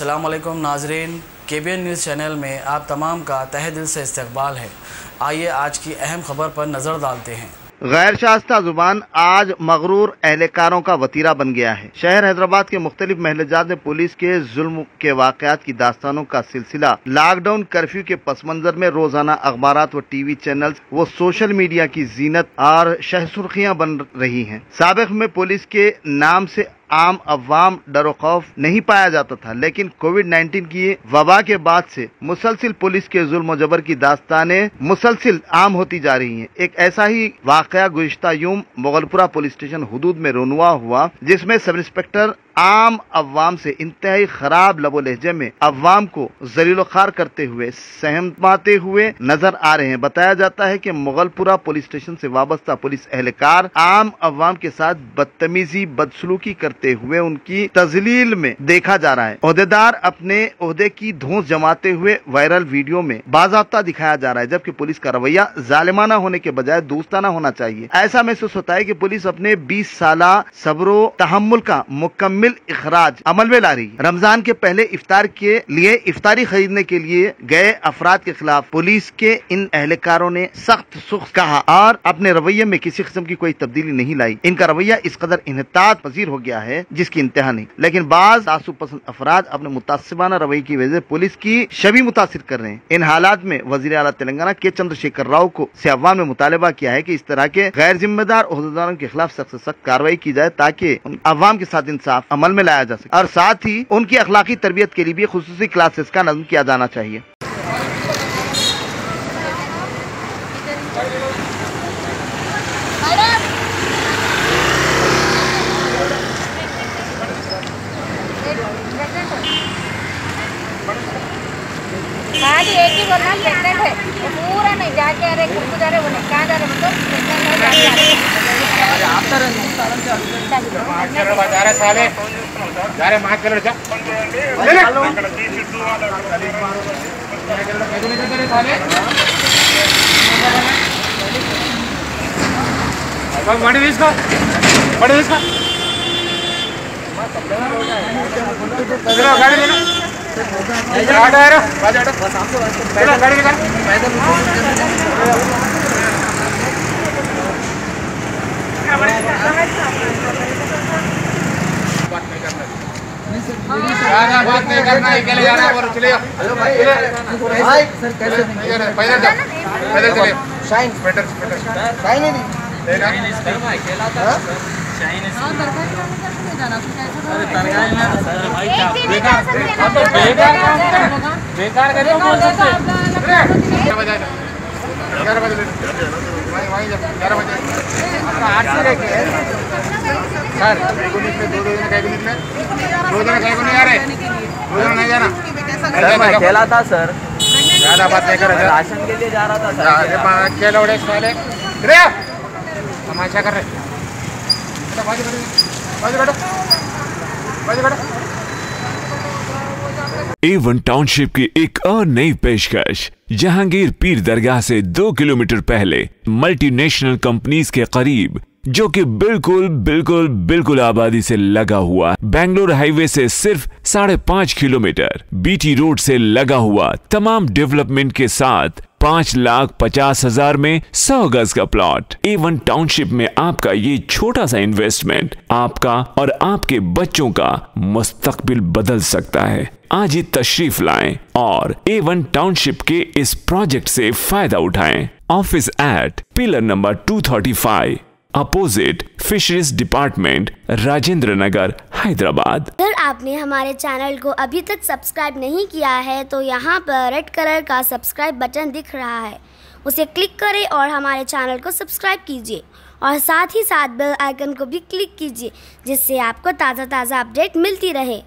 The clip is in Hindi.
वालेकुम नाजरीन के बी एन न्यूज़ चैनल में आप तमाम का तह दिल से इस्तकबाल है। आइए आज की अहम खबर पर नज़र डालते हैं। गैर शास्ता ज़ुबान आज मगरूर एहलकारों का वतीरा बन गया है। शहर हैदराबाद के मुख्तलिफ़ महलजात में पुलिस के जुल्म के वाकयात की दास्तानों का सिलसिला, लॉकडाउन कर्फ्यू के पस मंजर में रोज़ाना अखबार व टीवी चैनल व सोशल मीडिया की जीनत और शह सुर्खियाँ बन रही है। सबक में पुलिस के नाम से आम अवाम डरो खौफ नहीं पाया जाता था, लेकिन कोविड 19 की वबा के बाद से मुसलसिल पुलिस के जुल्म जबर की दास्तानें मुसलसिल आम होती जा रही हैं। एक ऐसा ही वाकया गुजश्ता यूम मुगलपुरा पुलिस स्टेशन हदूद में रोनुआ हुआ, जिसमें सब इंस्पेक्टर आम अवाम से इंतहाई खराब लबो लहजे में अवाम को जलीलो खार करते हुए सहमाते हुए नज़र आ रहे हैं। बताया जाता है कि मुगलपुरा पुलिस स्टेशन से वाबस्ता पुलिस एहलकार आम अवाम के साथ बदतमीजी, बदसलूकी करते हुए उनकी तजलील में देखा जा रहा है। अहदेदार अपने अहदे की धोस जमाते हुए वायरल वीडियो में बाजाबता दिखाया जा रहा है, जबकि पुलिस का रवैया जालिमाना होने के बजाय दोस्ताना होना चाहिए। ऐसा महसूस होता है की पुलिस अपने बीस साल सब्रो तहमुल का मुकम्मल अखराज अमल में ला रही रमज़ान के पहले इफ्तार के लिए इफ्तारी खरीदने के लिए गए अफराद के खिलाफ पुलिस के इन एहलकारों ने सख्त सुख कहा और अपने रवैये में किसी किस्म की कोई तब्दीली नहीं लाई। इनका रवैया इस कदर इनतात पजीर हो गया है जिसकी इंतहा नहीं। लेकिन बाज तासु पसंद अफराद अपने मुतासबाना रवैये की वजह से पुलिस की छवि मुतासर कर रहे हैं। इन हालात में वजी अला तेलंगाना के चंद्रशेखर राव को से अवाम ने मुतालबा किया है की इस तरह के गैर जिम्मेदार अहदेदारों के खिलाफ सख्त सख्त कार्रवाई की जाए ताकि अवाम के साथ इंसाफ अमल में लाया जा सके। और साथ ही उनकी अखलाकी तरबियत के लिए भी खसूसी क्लासेस का नजम किया जाना चाहिए। एक ही बोलना प्रेग्नेंट है वो पूरा नहीं जाके आ रहे, खुद जा रहे, वो नहीं कहाँ जा रहे मतलब प्रेग्नेंट है जाके आ रहे जा हटो यार बाजू हटो बस आपसे बात पैदल गाड़ी निकाल पैदल बात नहीं करना जाना बात नहीं करना अकेले जाना और चले हेलो भाई। भाई हाँ? सर कैसे पैदल जाओ पैदल चले शाइन स्वेटर स्वेटर शाइन नहीं लेना अकेला था बेकार बेकार करिए बोल सकते ग्यारह बजे बजे वहीं वहीं ग्यारह बजे। आपका आठ से रह सर दो दो दिन दो दिन नहीं आ रहे। दो दिन नहीं जाना। सर मैं अकेला था सर। ज़्यादा बात नहीं कर रहे राशन के लिए जा रहा था सर। अकेले उड़े वाले। रे! तमाशा कर रहे। एवन टाउनशिप की एक और नई पेशकश, जहांगीर पीर दरगाह से दो किलोमीटर पहले मल्टीनेशनल कंपनीज़ के करीब, जो कि बिल्कुल बिल्कुल बिल्कुल आबादी से लगा हुआ बेंगलोर हाईवे से सिर्फ़ साढ़े पाँच किलोमीटर बीटी रोड से लगा हुआ, तमाम डेवलपमेंट के साथ पाँच लाख पचास हज़ार में सौ गज का प्लॉट एवन टाउनशिप में आपका ये छोटा सा इन्वेस्टमेंट आपका और आपके बच्चों का मुस्तकबिल बदल सकता है। आज ही तशरीफ़ लाएँ और ए वन टाउनशिप के इस प्रोजेक्ट से फ़ायदा उठाएँ। Office at pillar number 235 opposite fisheries department Rajendra Nagar Hyderabad. अगर आपने हमारे चैनल को अभी तक सब्सक्राइब नहीं किया है तो यहाँ पर रेड कलर का सब्सक्राइब बटन दिख रहा है। उसे क्लिक करें और हमारे चैनल को सब्सक्राइब कीजिए। और साथ ही साथ बेल आइकन को भी क्लिक कीजिए, जिससे आपको ताज़ा ताज़ा अपडेट मिलती रहे।